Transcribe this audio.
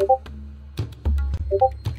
you